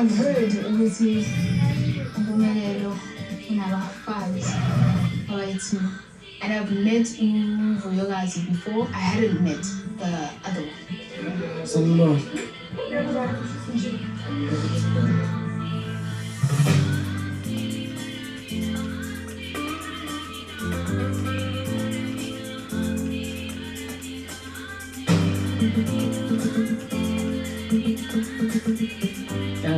I've heard ukuthi impumelelo inabafazi abayithi and I've met uVuyokazi before. I hadn't met the other one. Sanibona.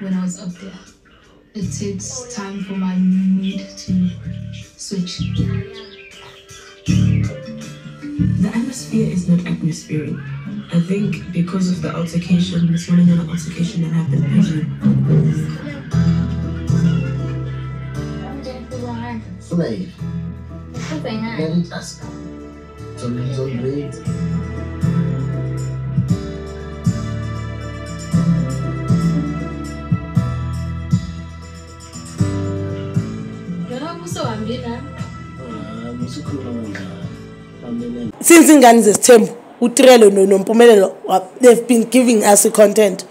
when I was up there. It takes time for my mood to switch. The atmosphere is not atmospheric. I think because of the altercation, this morning an altercation that happened between Slave. Let it us. Some some since ingane zesithembu utirelo no- nompumelelo wa- they've been giving us content.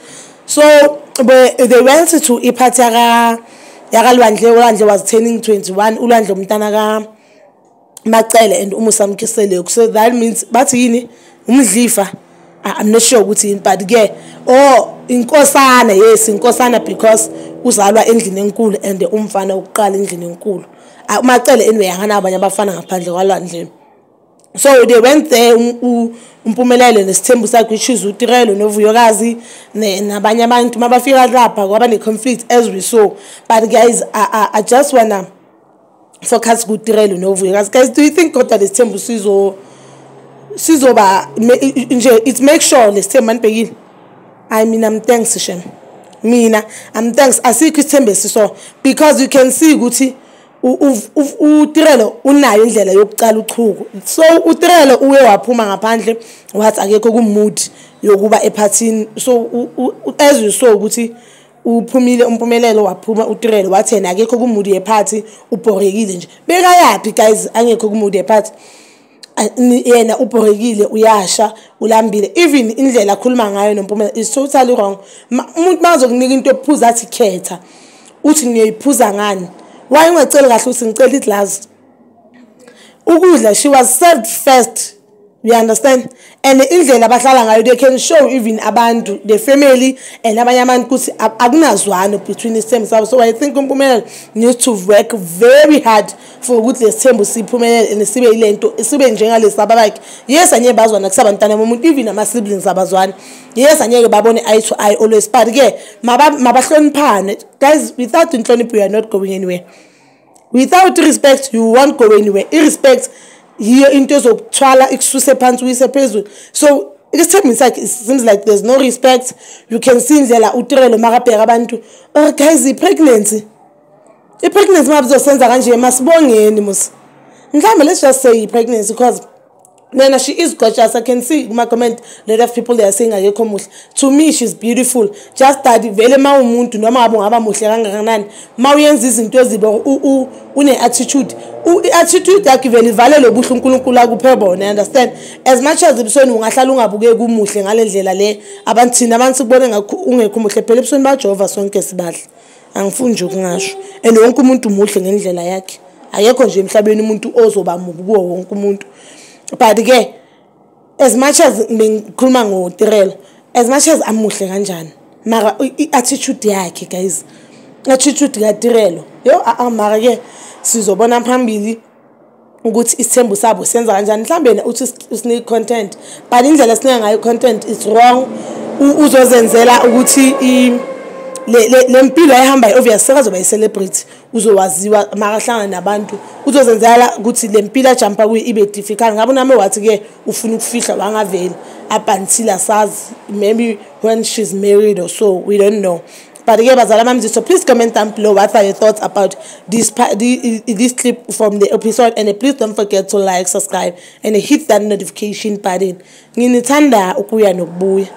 So be- they went to iphathi yaka yakalwandle ulwandle was turning 21 ulwandle umntana ka macele and umusa mkhiseleko so that means bathi yini? Umdlifa I- i'm not sure ukuthi yini but ke oh inkosana yes inkosana because uzalwa endlini enkulu and umfana ukuqala endlini enkulu. Ah, umacele anyway anganabanye abafana ngaphandle kwalwandle. So they went there um- u- umpumelelo nesithembu sakhe which is utirelo novuyokazi ne- nabanye abantu. Mabafika lapha kwaba ne-conflict as we saw. But guys I, I, i just wanna focus kutirelo novuyokazi guys do you think kodwa lesithembu sizo sizoba me- nje it make sure lesithembu anibhekile i mean i'm thanks shem. Mina i'm thanks. Asikho isithembu esiso. Because you can see ukuthi u- u- u- utirelo unayo indlela yokucala uchuku. So utirelo uye waphuma ngaphandle wathi akekho kumood yokuba ephathini. So as you saw ukuthi uphumile umpumelelo waphuma utirelo wathi yena akekho kumood yephathi ubhorekile nje. Bekayaphi guys angekho kumood yephathi? Yena ubhorekile uyasha ulambile. Even indlela akhuluma ngayo nompumela is totally wrong. Umuntu mazokunika into yokuphuza athi khetha. Uthi ngiyoyiphuza ngani? Why ungaceli kahle ukuthi ngicela iglass? Ukudla she was served first. You understand? And indlela abahlala ngayo they can show even abantu the family and abanye abantu ukuthi ak- akunazwano between isithembu sabo. So i think umpumelelo needs to work very hard for ukuthi lesithembu siphumelele and sibe yile nto sibe njengalesi ababakhe. Yes angeke bazwana kusabantwana bomuntu even ama-siblings abazwani yes angeke babone eye to eye always but ke maba- mabahloniphane. Guys without inhlonipho you are not going anywhere. Without respect you won't go anywhere. Irrespect yiyo into ezokuthwala ikususe phansi uyise phezulu. So isithembu sakhe it seems like there's no respect. You can see indlela utirelo makabheka abantu oh guys i-pregnancy. I-pregnancy mabizosenza kanje masibongeni mus mhlawumbe let's just say i-pregnancy because Nana, she is gorgeous. I can see my comment. A lot of people they are saying akekho muhle. To me, she's beautiful. Just that vele ma umuntu noma ngabe ungaba muhle kangakanani, ma uyenza izinto ezibo u- u- une attitude. U attitude yakhe vele ivale lo buhle uNkulunkulu akuphe bona, understand? As much as ebusweni ungahlala ungabuke kumuhle ngalendlela le, abantu thina abantu sikubone ungekho muhle phela ebusweni bajova sonke sibahle. Angifuni nje ukungasho. And wonke umuntu muhle ngendlela yakhe. Akekho nje emhlabeni umuntu ozoba mubi kuwo wonke umuntu. But ke as much as bengikhuluma ngotirelo as much as amuhle kanjani mara i-attitude yakhe guys i-attitude katirelo. Yo a mara ke sizobona phambili ukuthi isithembu sabo senza kanjani. Mhlawumbe yena uthi us- usinike content but indlela esinika ngayo content is wrong. Uzozenzela ukuthi i- le le- le mpilo ayihambayo obvious sekazoba yi-celebrity. Uzowaziwa makahlangana nabantu uzozenzela ukuthi le mpilo ajampa kuyo ibe difficult. Ngabe nami wathi-ke ufuna ukufihla wangaveli up until asazi maybe when she's married or so we don't know. But-ke bazala bami so please comment down below what are your thoughts about this this clip from the episode? And please don't forget to like subscribe and hit that notification button. Nginithanda ukuya nokubuya